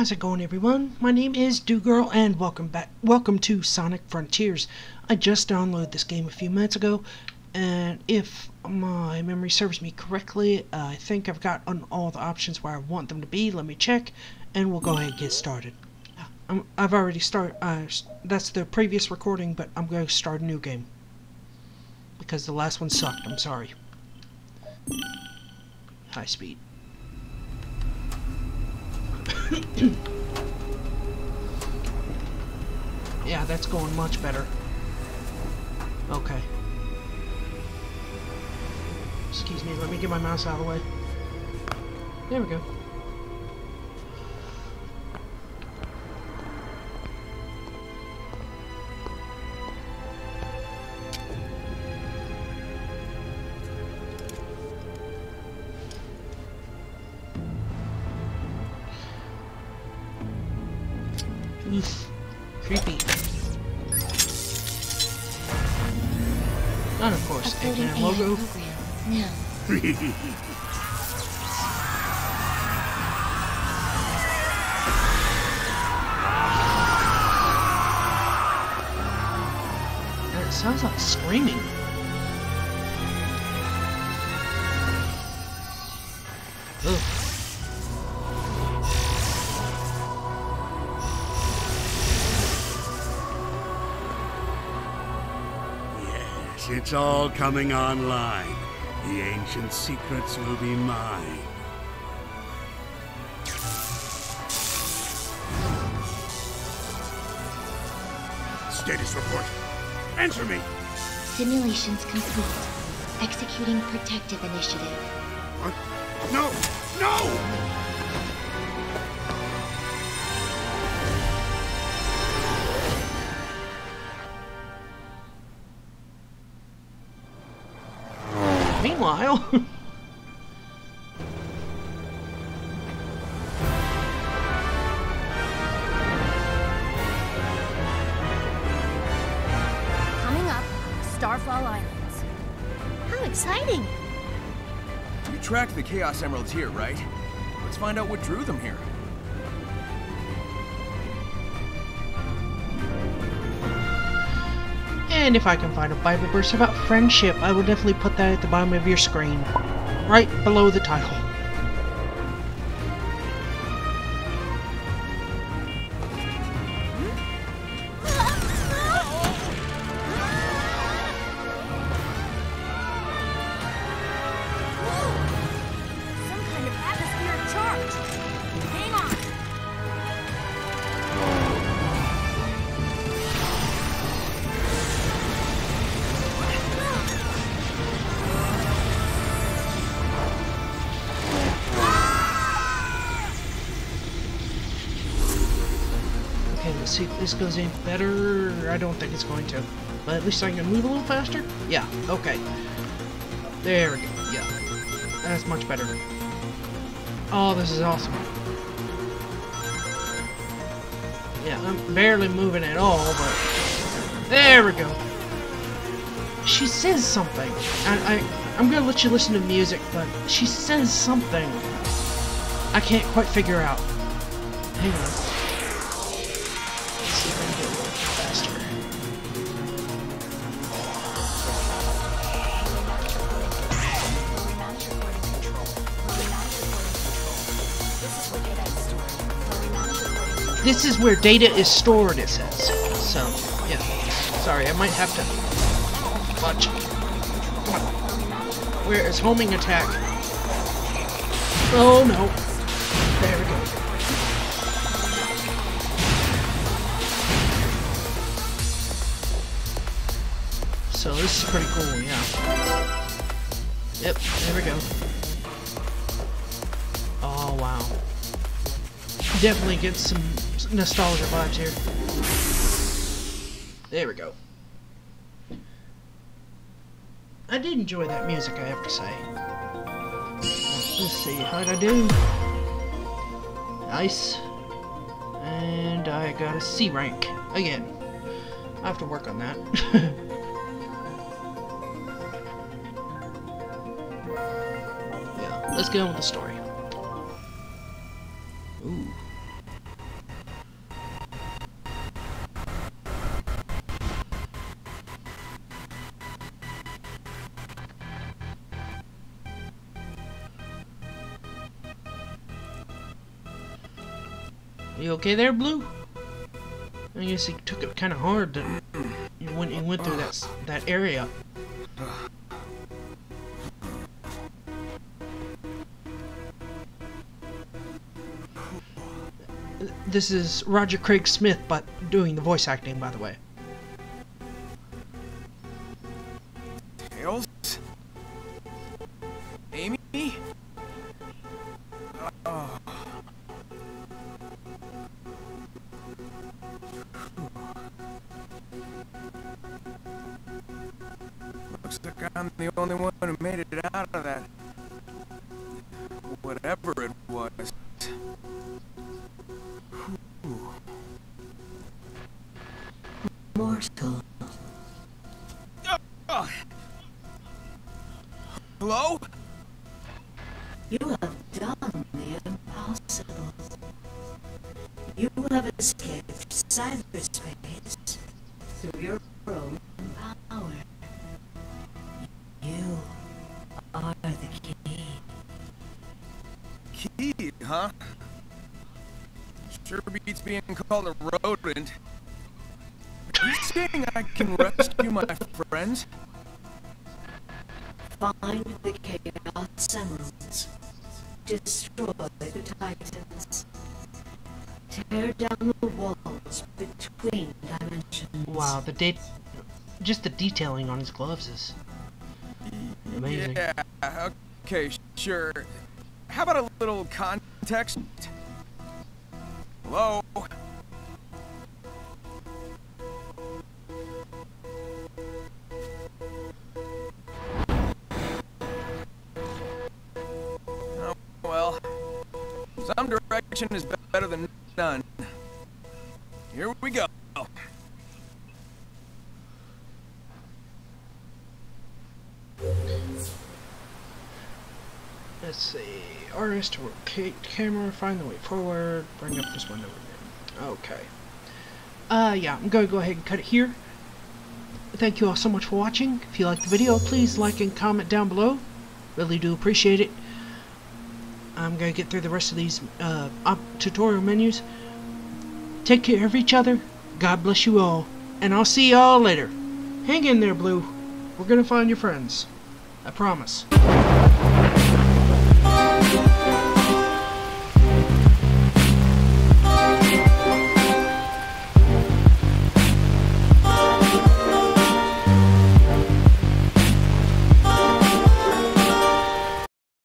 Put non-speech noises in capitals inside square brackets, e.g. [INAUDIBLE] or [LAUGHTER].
How's it going everyone? My name is DieuGirl and welcome back welcome to Sonic Frontiers. I just downloaded this game a few minutes ago and if my memory serves me correctly, uh, I think I've got on all the options where I want them to be. Let me check and we'll go ahead and get started. i have already started, uh, that's the previous recording, but I'm going to start a new game. Because the last one sucked, I'm sorry. High speed. [COUGHS] yeah, that's going much better. Okay. Excuse me, let me get my mouse out of the way. There we go. Oof. Creepy. And of course, Eggman logo. Yeah. [LAUGHS] That sounds like screaming. It's all coming online. The ancient secrets will be mine. Status report. Answer me! Simulations complete. Executing protective initiative. What? No! No! Meanwhile... [LAUGHS] Coming up, Starfall Islands. How exciting! You tracked the Chaos Emeralds here, right? Let's find out what drew them here. And if I can find a Bible verse about friendship, I will definitely put that at the bottom of your screen. Right below the title. This goes in better. I don't think it's going to. But at least I can move a little faster? Yeah, okay. There we go. Yeah. That's much better. Oh, this is awesome. Yeah, I'm barely moving at all, but... There we go. She says something. I, I, I'm gonna let you listen to music, but she says something. I can't quite figure out. Hang on. This is where data is stored, it says. So, yeah. Sorry, I might have to... Watch. Where is homing attack? Oh, no. There we go. So this is pretty cool, yeah. Yep, there we go. Oh, wow. Definitely get some nostalgia vibes here. There we go. I did enjoy that music, I have to say. Let's see, how'd I do? Nice. And I got a C rank. Again. I have to work on that. [LAUGHS] yeah, let's get on with the story. You okay there, Blue? I guess he took it kind of hard to, when he went through that that area. This is Roger Craig Smith, but doing the voice acting, by the way. Tails? I'm the only one who made it out of that. Whatever it was. Mortal, Oh. Hello? you have done the impossible. You have escaped cyberspace through your Key, huh? Sure beats being called a rodent. You saying I can rescue my friends? Find the Chaos Emeralds. Destroy the Titans. Tear down the walls between dimensions. Wow, the date, just the detailing on his gloves is amazing. Yeah, okay, sure. How about a little context? Hello? Oh, well, some direction is better than none. Here we go. Let's see. Artist to rotate camera, find the way forward, bring up this window again. Okay. Uh, yeah, I'm gonna go ahead and cut it here. Thank you all so much for watching. If you liked the video, please like and comment down below. Really do appreciate it. I'm gonna get through the rest of these uh, tutorial menus. Take care of each other. God bless you all. And I'll see y'all later. Hang in there, Blue. We're gonna find your friends. I promise.